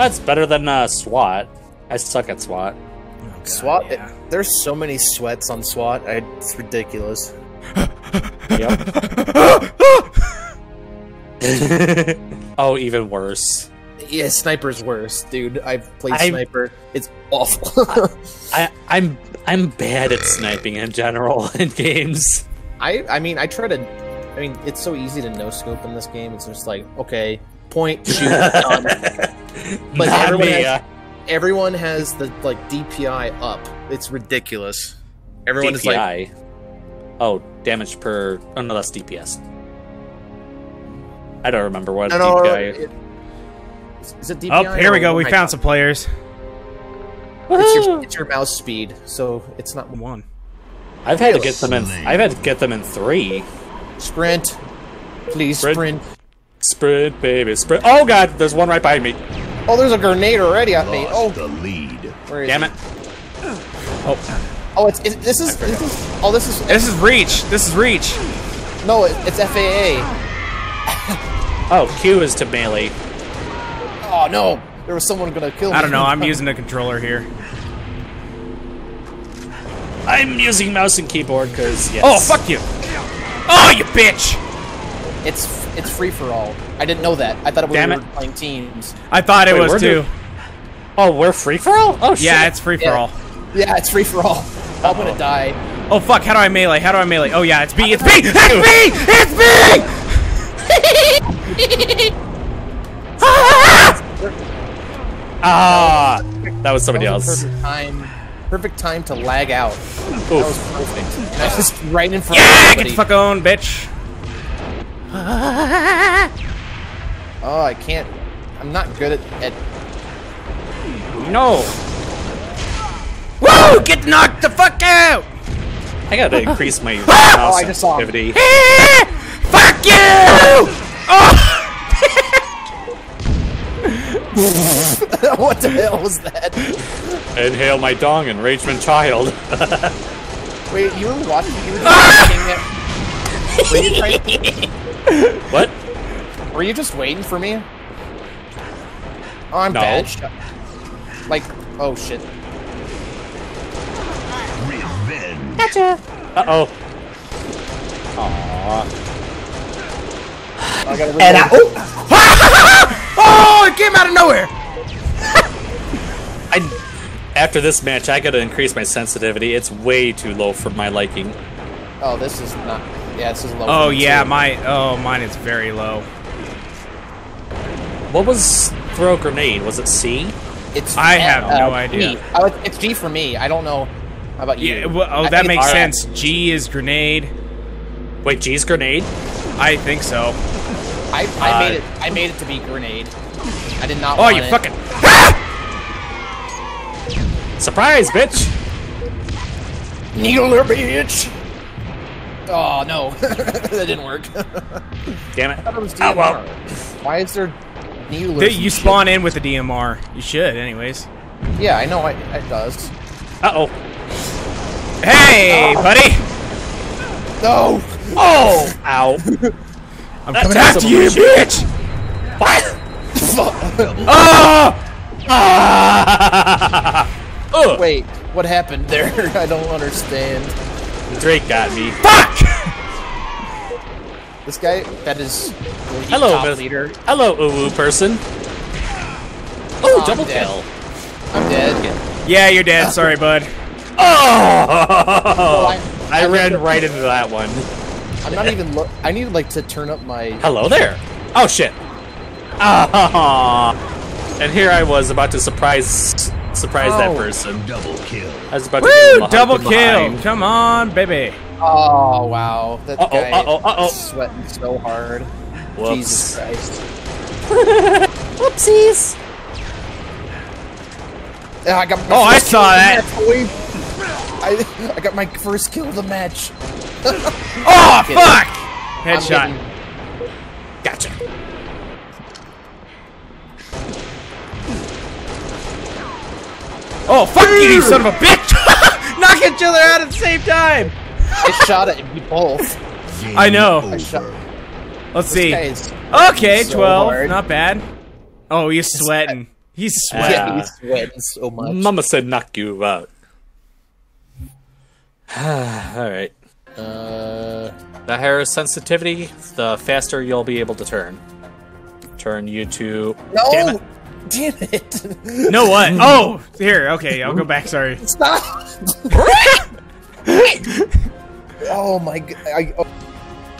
That's better than uh, SWAT. I suck at SWAT. God, SWAT. yeah. it- there's so many sweats on SWAT. I, it's ridiculous. Yep. oh, even worse. Yeah, sniper's worse, dude. I've played I- sniper. It's awful. I, I'm I'm bad at sniping in general in games. I I mean I try to. I mean it's so easy to no scope in this game. It's just like okay, point, shoot, done. But Not everyone me, has- uh, Everyone has the like DPI up. It's ridiculous. Everyone is like oh, damage per. Oh no, that's DPS. I don't remember what no, no, DPI. it- is- is it DPI? Oh, here we go. We my- found some players. It's your, it's your mouse speed, so it's not One. I've had to get them in. I've had to get them in three. sprint. Please Sprint. sprint. Sprint, baby, sprint. Oh god, there's one right behind me. Oh, there's a grenade already at me. Oh, the lead. where is Damn he? it. Oh, Oh, it's, it, this is this is oh this is This is Reach. This is Reach. no, it, it's FAA. oh, Q is to melee. Oh no, there was someone gonna kill me. I don't know. I'm using a controller here. I'm using mouse and keyboard because yes. Oh, fuck you. Oh, you bitch. It's it's free for all. I didn't know that. I thought we Damn were it. playing teams. I thought it was too. doing- Oh, we're free for all. Oh shit. Yeah, it's free for Yeah. all. Yeah, it's free for all. I'm gonna die. Oh fuck! How do I melee? How do I melee? Oh yeah, it's B. It's B. It's B. It's B. ah, that was somebody That was else. Perfect time. Perfect time to lag out. That was perfect. And I was just right in front Yeah, of get the fuck on, bitch. Oh, I can't. I'm not good at. at No, Woo! Get knocked the fuck out. I gotta increase my oh, I just saw him. sensitivity. fuck you! Oh! what the hell was that? Inhale my dong, enragement child. Wait, you were watching. You were watching it. Were you, trying, what? were you just waiting for me? Oh, I'm No. bad. Like, oh shit. Revenge. Uh oh. Aww. I gotta And I, oh, Oh! It came out of nowhere. I. After this match, I gotta increase my sensitivity. It's way too low for my liking. Oh, this is not. Yeah, this is low. Oh yeah, too. my oh mine is very low. What was throw grenade? Was it C? It's. I have uh, no idea. G. Oh, it's G for me. I don't know. How about you? Yeah. Well, oh, I that makes it's- sense. G is grenade. Wait, G's grenade? I think so. I, I Uh, made it. I made it to be grenade. I did not. Oh, want you it. fucking. Surprise, bitch! needler, bitch. Oh no, that didn't work. Damn it. I thought it was Oh, well. Why is there needlers? Th- and You shit? spawn in with the DMR. You should, anyways. Yeah, I know. I, it does. Uh oh. Hey, buddy! No. Oh! Ow. I'm That's coming after you, bitch! what? Oh! Ugh. Wait, what happened there? I don't understand. Drake got me. Fuck! This guy, that is the Hello, top leader. Hello, uwu person. Oh, I'm double kill. I'm dead. Yeah, you're dead. Sorry, bud. Oh! I- I I ran looked- right into that one. I'm not even look. I need like to turn up my. Hello there. Oh shit. Ah. And here I was about to surprise surprise that Oh. person. Double kill. I was about to give him Woo! a Double kill! behind. Come on, baby. Oh wow, that Uh-oh, guy uh-oh, uh-oh. is sweating so hard. Whoops. Jesus Christ. Whoopsies. Yeah, I got my Oh, I first saw kill the that. match. I I got my first kill of the match. Oh, fuck! Headshot. getting- Gotcha. Oh, fuck you, you son of a bitch! Knock each other out at the same time! I shot at you both. Game I know. I shot. Let's This see. Okay, so 12. hard. Not bad. Oh, you're sweating. He's sweating. Yeah, he's sweating so much. Mama said knock you out. Alright. Uh, The higher sensitivity, the faster you'll be able to turn. Turn you to. no! Damn it. Damn it! No what? Oh, here. Okay, I'll go back. Sorry. Stop! oh my god! I, oh.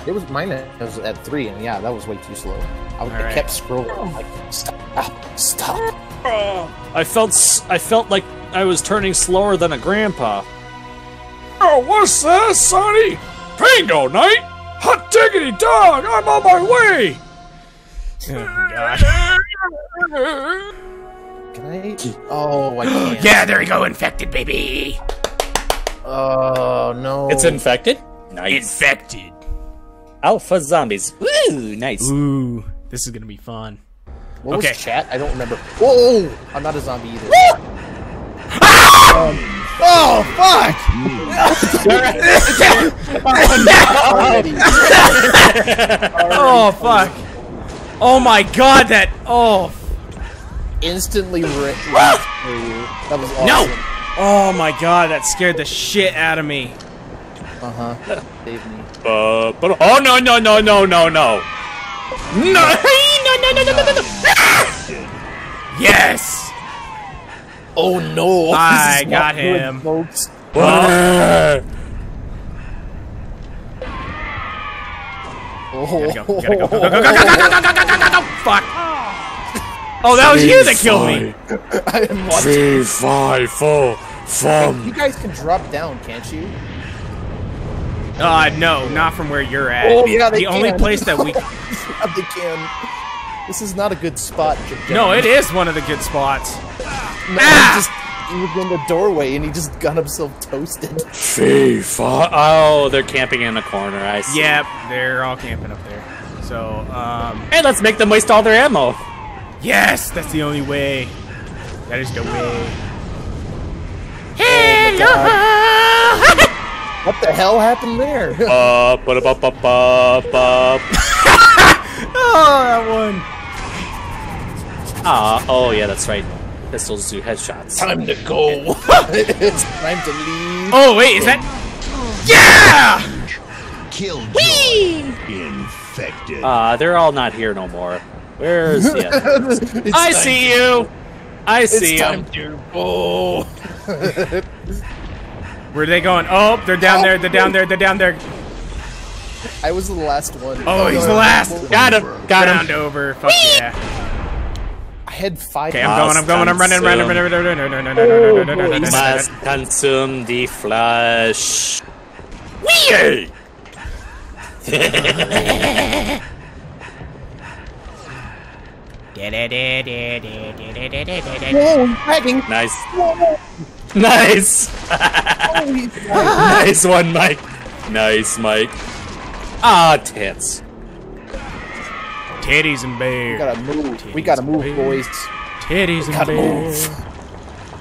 It was mine. was at three, and yeah, that was way too slow. I, I Alright. kept scrolling. I'm like, stop! Stop! I felt s- I felt like I was turning slower than a grandpa. Oh, what's this, Sonny? Bingo night! Hot diggity dog! I'm on my way! Oh, God. Can I? Oh, I can't. Yeah, there you go. Infected, baby. Oh no! It's infected? Nice. Infected. Alpha zombies. Woo, nice. Ooh, this is gonna be fun. What was okay. chat? I don't remember. Whoa! I'm not a zombie either. Um, ah! oh fuck! Already. Oh fuck. Oh my God, that. Oh. Instantly ri- reached for you. That was awesome. No. Oh my god, that scared the shit out of me. Uh huh. Save me. Uh, but oh no no no no no no. No no no no no no no. Yes. Oh no! I got him. Good, folks. Fuck! Oh, that was you that killed me. I am Three, five, four. You guys can drop down, can't you? Uh, no, not from where you're at. Oh, yeah, they the only place that we. Yeah, they can. This is not a good spot. to No, it is one of the good spots. No, Ah! he just he was in the doorway and he just got himself toasted. Three, five. Oh, they're camping in the corner. I see. Yep, they're all camping up there. So, um, Hey, let's make them waste all their ammo. yes, that's the only way. That is the way. What the hell happened there? Uh, ba ba ba ba ba. Oh, that one. Ah, oh yeah, that's right. Pistols do headshots. time to go. it's time to leave. Oh, wait, is that? Yeah! Killjoy. Infected. Ah, they're all not here no more. Where's the other? I see you. I see them. Oh. Where are they going? Oh, they're down oh, there. They're down there. They're down there. I was the last one. Oh, he's the last. Got him. Got him. Round over. Fuck yeah. I had five. Okay, I'm going. I'm going. I'm running. Running. Running. Running. Running. Running. Running. Running. Must consume the flesh. Weird. Whoa, he's dragging. Nice. Whoa, Nice. whoa, he's dragging. nice one, Mike. Nice, Mike. Ah, tits. Titties and We gotta move. We gotta move, boys. Titties and Gotta bear. move.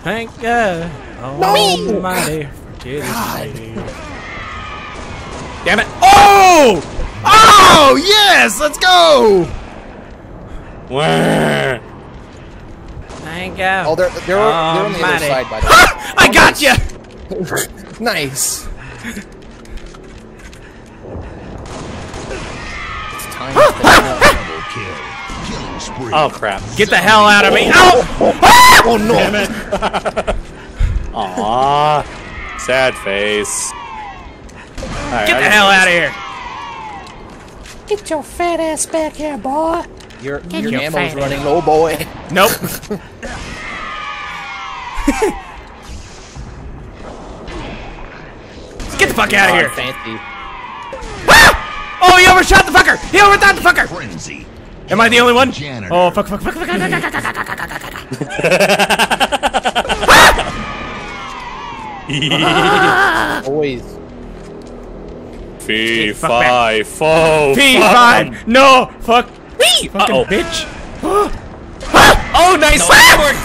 Thank God. Almighty for titties and bear. Damn it. Oh! Oh yes! Let's go! Wah. Thank God. Oh, they're they're, they're on the other side, by the way. I oh, got you. Nice. It's time to finish. Double kill. Killing spree. Oh crap. Get the hell out of me! Oh! Ah! Oh no! Damn it. Aw. Sad face. Alright, Get the hell out of here! Get your fat ass back here, boy. Your your your ammo's fat running low, boy. Nope. Get the fuck out of Oh, here! fancy. Oh, he overshot the fucker! He overshot the fucker! Frenzy. Am I the only one? Janitor. Oh, fuck, fuck, fuck, fuck, fuck, fuck, fuck, fuck, fuck, fuck, fuck, fuck. Boys. Fee, fuck fi, fo. P5! No! Fuck! Wee! Fucking Uh-oh. bitch! Oh, nice teamwork.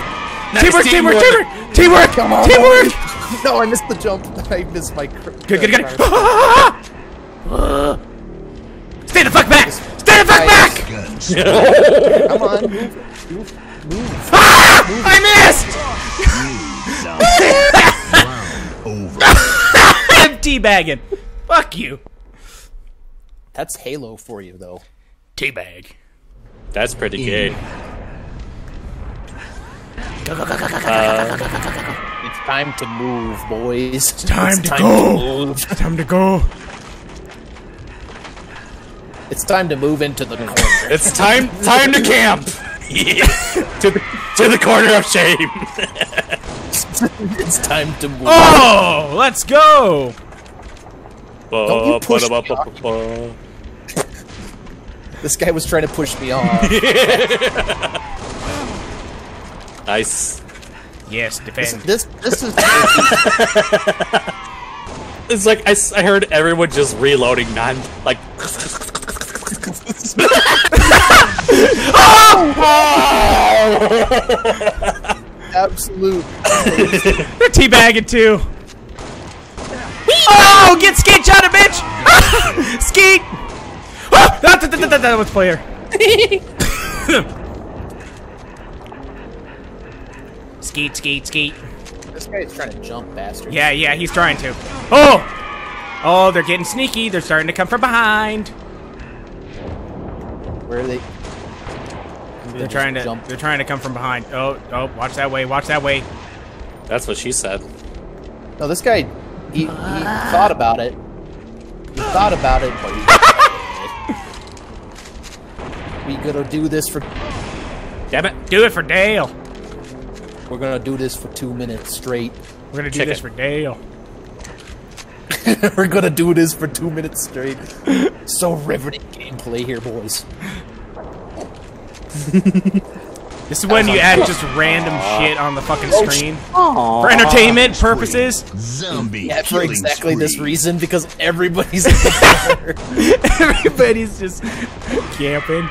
Nice Teamwork, teamwork, teamwork! Teamwork! Come on, Teamwork! boys. No, I missed the jump. I missed my. Cr- Good, good, good. uh, Stay the fuck back! Stay the fuck Nice. back! Come on, move. move. Move. I missed! Round over. I'm teabagging. Fuck you. That's Halo for you, though. Teabag. That's pretty good. Uh, it's time to move, boys. It's time to time go. move. Time to go. It's time to move into the corner. It's time time to camp. to the to the corner of shame. it's time to move. Oh, let's go. Don't you push me This guy was trying to push me off. Nice. Yes, defend. this this is It's like I heard everyone just reloading non like absolute. They're teabagging too. Oh, get skeet shot, bitch! skeet! Ah, that, was player. skeet, skeet, skeet. This guy's trying to jump, bastard. Yeah, yeah, he's trying to. Oh! Oh, they're getting sneaky. They're starting to come from behind. Where are they? They're trying to. jump. They're trying to come from behind. Oh, oh! Watch that way! Watch that way! that's what she said. No, this guy. He, he thought about it. He thought about it, but he. we gonna do this for. Damn it! Do it for Dale. We're gonna do this for two minutes straight. We're gonna do Chicken. this for Dale. We're gonna do this for two minutes straight. so riveting gameplay here, boys. This is when you add just random shit on the fucking screen for entertainment purposes. Zombie Yeah, for killing exactly this reason, because everybody's in the corner. Everybody's just camping.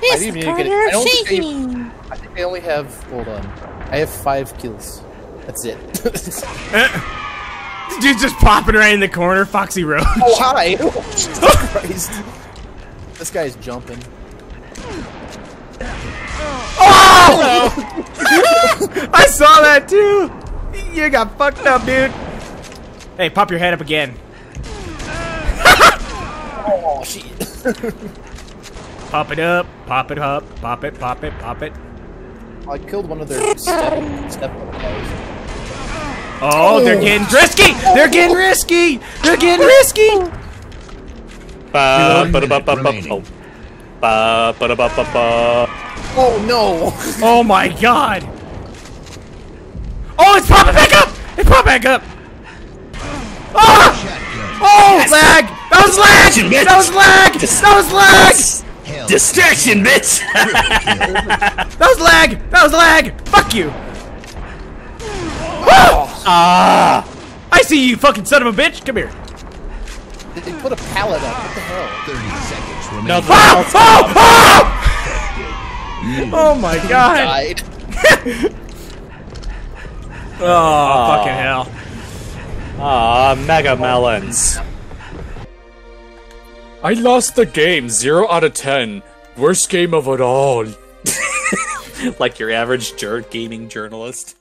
This didn't is even get it. corner I of don't think I- shaking. I think I only have. Hold on. I have five kills. That's it. Dude's just popping right in the corner, Foxy Road. oh, hi! Jesus Christ. This guy's jumping. Oh! I saw that too. You got fucked up, dude. Hey, pop your head up again. Oh, shit. Pop it up, pop it up, pop it, pop it, pop it. I killed one of their step, step guys. Oh, they're getting oh. risky! They're getting risky! They're getting risky! Ba, One ba, da, ba, ba, ba, oh. Ba, ba, da, ba, ba, ba. Oh, no! Oh my god! Oh, it's popping back up! It's popping back up! Ah! Shotgun. Oh, lag! That was lag! That was lag! That was lag! Hell. Distraction, bitch! That was lag! That was lag! Fuck you! ah! I see you, fucking son of a bitch! Come here! They put a pallet up. What the hell? 30 seconds remaining. No, Oh! Oh! Oh! Oh my god! Died. Oh, fucking hell. Ah, Mega Melons. I lost the game, 0 out of 10. Worst game of it all. like your average jerk gaming journalist.